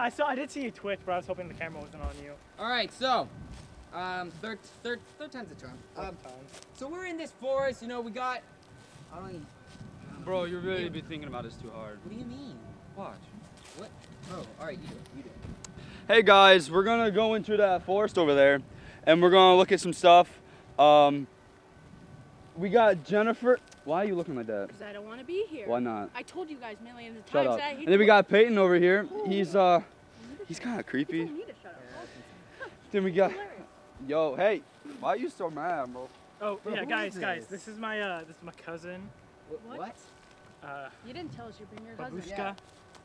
I saw. I did see you twitch, but I was hoping the camera wasn't on you. All right, so, um, third, third, third time's a charm. Um, so we're in this forest. You know, we got. I don't. Even, Bro, you really be thinking about this too hard. what do you mean? Watch. What? Bro, all right, you do. it, You do. it. Hey guys, we're gonna go into that forest over there, and we're gonna look at some stuff. Um, we got Jennifer. Why are you looking like that? Because I don't want to be here. Why not? I told you guys millions of times Shut up. that I hate And then we to- got Peyton over here. He's uh, he's kind of You creepy. don't need to shut up. Then we got, Hilarious. yo, hey, why are you so mad, bro? Oh Bro, yeah, who guys, is guys. this? This is my uh, this is my cousin, What? What? what? uh, You didn't tell us you bring your cousin. Babushka. Yeah.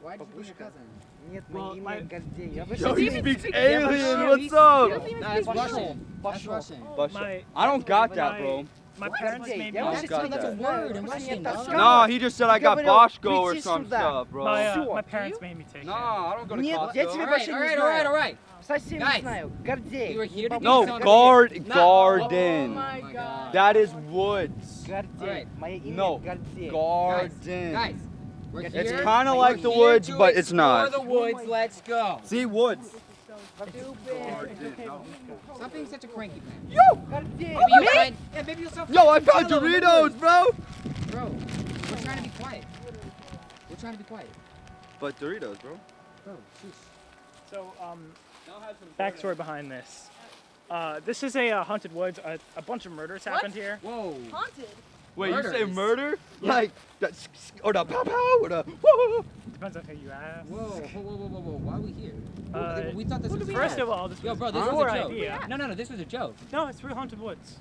Why did you bring your Babushka. cousin? Нет, Well, мы my- имеем Гордея. Yo, Does he he even speaks speak- alien. Yeah, What's he's- up? doesn't even Nah, that's speak Russian. That's Пошел. Russian. Bush- my I don't got my- that, bro. my What? parents Гордей, made me. я don't вообще got не that. знаю, Word in просто Russian, нет dog. толчка. Nah, he just said I got Говорил, Boschko or приди some сюда. stuff, bro. My, uh, Всё. my parents made me take it. Nah, I don't go to Нет, Costco. я All тебя right, вообще all не right, all right, знаю. all right. Совсем Guys, не знаю. Гордей. you were here to No, Tell me. guard, No. garden. Oh my god. That is woods. Гордей. Alright. Мое имя No, Гордей. Garden. Guys, we're It's here. kinda we're like the here woods, to but it's explore not. the woods. Let's go. See, woods. Something's such a cranky man. Yo! Maybe oh, me? Find, yeah, maybe you'll Yo, I found Doritos, bro! Bro, we're trying to be quiet. We're trying to be quiet. But Doritos, bro. Bro, jeez. So, um, backstory behind this. Uh, this is a uh, haunted woods. A, a, bunch of murders what? happened here. Whoa. Haunted? Wait, murders. you say murder? Yeah. Like, that's or the pow pow, or the whoa. Depends on who you ask. Whoa, whoa, whoa, whoa, whoa, Why are we here? Uh, we thought this was First of all, this Yo, bro, this was a joke. Idea. No, no, no, this was a joke. No, it's through Haunted Woods.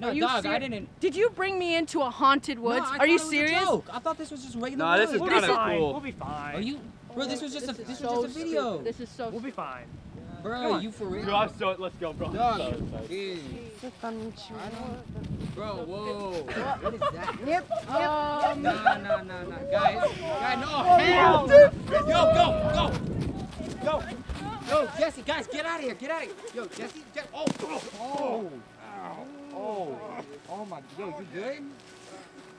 No, dog, I didn't. Did you bring me into a haunted woods? No, are you serious? I thought this was just regular. No, this is we'll kind of cool. We'll be fine. Are you, bro? This was just this a this so was just a video. Stupid. This is so. We'll be fine. Bro, are you for real? Bro, so, let's go, bro. Dog, so, so. Bro, whoa. what is that? Yep. Um, no, no, nah, nah. Guys, guys, no, hell. Yo, go, go. Go. Yo, Jesse, guys, get out of here. Get out of here. Yo, Jesse, Je oh, oh, oh. Oh, oh my, yo, you good?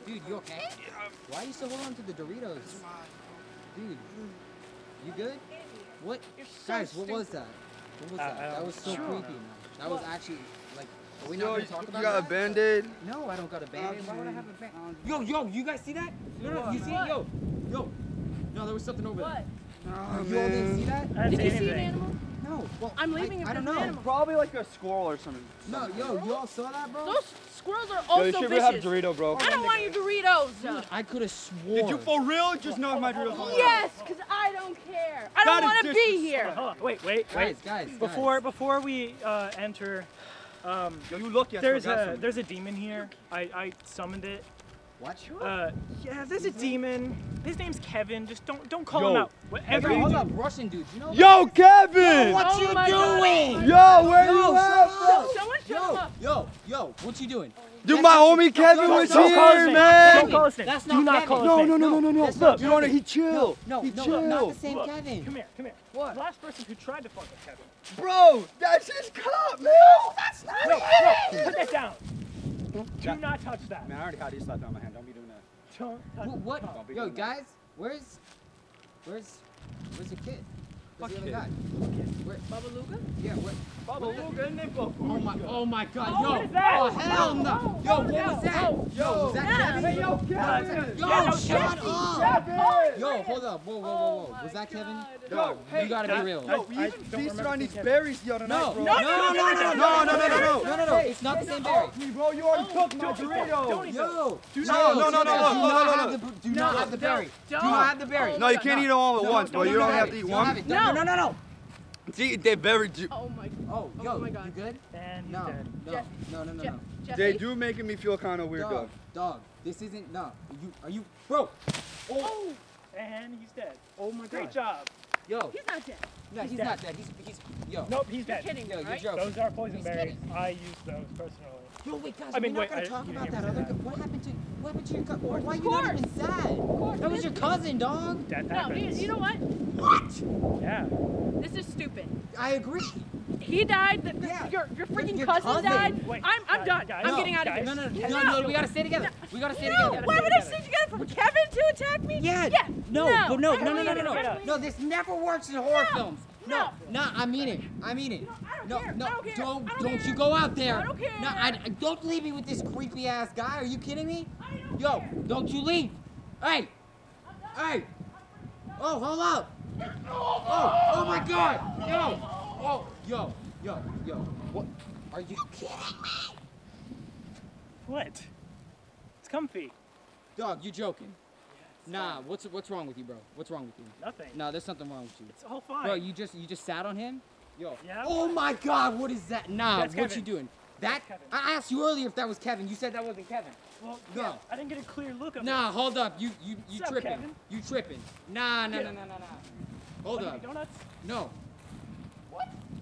Dude, you okay? Why are you still holding on to the Doritos? Dude, you good? What? So guys, what was that? What was that? That was so creepy, man. That was actually are we not Yo, gonna you, talk you about got a that? band-aid? No, I don't got a band. Why would I have a band? Yo, yo, you guys see that? No, no, you see it? Yo, yo. No, there was something over what? there. Oh, you all didn't see that? I didn't you see see an animal? No. Well, I'm I- leaving if I, don't there's an know. animal. Probably like a squirrel or something. No, yo, you all saw that, bro? Those squirrels are also Yo, also you should vicious. have Dorito, bro. I don't want your Doritos. Dude, I could have sworn. Did you for real just know my Doritos? Yes, because I don't care. I That don't want to be here. Hold on, wait, wait, Guys, wait. guys, Before guys. before we uh, enter, um, Yo, you look, yes, there's a some. there's a demon here. I, I summoned it. What? Uh, yeah, there's a demon. His name's Kevin. Just don't don't call Yo, him out. Whatever Bro, you hold up, Russian dudes, you know? Yo, Kevin! What Oh you my God. doing? Yo, where Yo, you at, bro? up. Someone shut Yo, yo, yo, what you doing? Dude, my homie Kevin was Don't call his here, man. Don't call his name. That's Do not not Kevin. call his No, no, no, no, no, no. Look, you know what? He chill. No, he no, chill. not the same Kevin. Come here, come here. What? Last person who tried to fuck with Kevin. Bro, that's his cup, man. That's not No, it. no, put that down. Do not touch that. Man, I already had these slapped on my hand. Don't be doing that. Don't touch What? Don't be Yo, guys, where's, where's, where's your kid? Where's Fuck the other guy? Where? Baba Luga? Yeah, where? Baba, What is- look at it, bro. Oh my, oh my God, Oh, yo! what is? Oh hell no! Oh, Yo, oh, what was that? oh. Yo, was that Kevin? Hey, yo, Kevin. Yo, shut up! Yo, hold up, whoa, whoa, whoa, Oh whoa! Was that Kevin? God. Yo, You gotta be real. Yo, we even feasted on these berries the other No, night, bro. no, no, no, no, no, no, no, no, no, no, no, no! It's not the same berry. Bro. You already took my don't eat that. Doritos. Don't eat Yo, Do chill, not- no, no, chill, no, chill. look, Do look, not look, have look. the, do not have the berry. Do don't. not have the berry. Oh No, you my can't God. eat them all at No, once, bro. don't You do don't that. have to eat You don't have one. it. No. No, no, no, See, they're very. Ju- Oh my no. Oh, Oh my God. you good? And he's No, dead. no, Jeff- no, no, no, Je- no. Jesse? they do making me feel kind of weird, Dog, though. dog, this isn't, no. You, are you, bro? Oh, oh! and he's dead. Oh my Great God. job. Yo, He's not dead. no, he's dead. not dead. He's, he's, yo. Nope, he's You're dead. kidding Yo, me, you're right? joking. Those are poison He's berries. kidding. I use those personally. Yo, wait, guys, I mean, we're wait, not gonna I- talk you about didn't that hear other. me say What happened to? What happened to your cousin? Why are Of you not course. even sad? That was your cousin, dog. Death No, you, happens. you know what? What? Yeah. This is stupid. I agree. He died. The, the- Yeah. Your, your freaking your cousin, cousin. died. Wait, I'm, I'm guys, done. guys. I'm No, getting out of here. No, no, Yeah. no, no, no. We gotta stay together. We gotta stay No, together. why would I stay together for Kevin to attack me? Yeah. Yeah. No, No, no, no, no, no, no, no. No, this never works in horror films. No, No. no, I mean it. I mean it. I don't No, care. no, I don't care. don't, don't don't care. you go out there. I don't care. No, I, I- don't leave me with this creepy ass guy. Are you kidding me? I don't Yo, care. don't you leave. Hey, hey. Oh, hold up. Oh, oh my God. Yo. Oh, yo, yo, yo. What? Are you kidding me? What? It's comfy. Dog, you joking? Nah, what's what's wrong with you, bro? What's wrong with you? Nothing. Nah, there's something wrong with you. It's all fine. Bro, you just you just sat on him? Yo. Yeah. Oh my God, what is that? Nah, That's what you doing? That? Kevin. I asked you earlier if that was Kevin. You said that wasn't Kevin. well, no. yeah, I didn't get a clear look of Nah, hold up. You you you What's up, tripping? Kevin? You tripping? Nah, nah, Get nah, nah, nah, nah. Hold up. Donuts? No.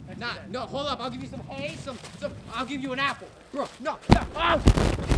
Let's Nah, no. Hold up. I'll give you some hay. Some some. I'll give you an apple. Bro, no. no. Oh.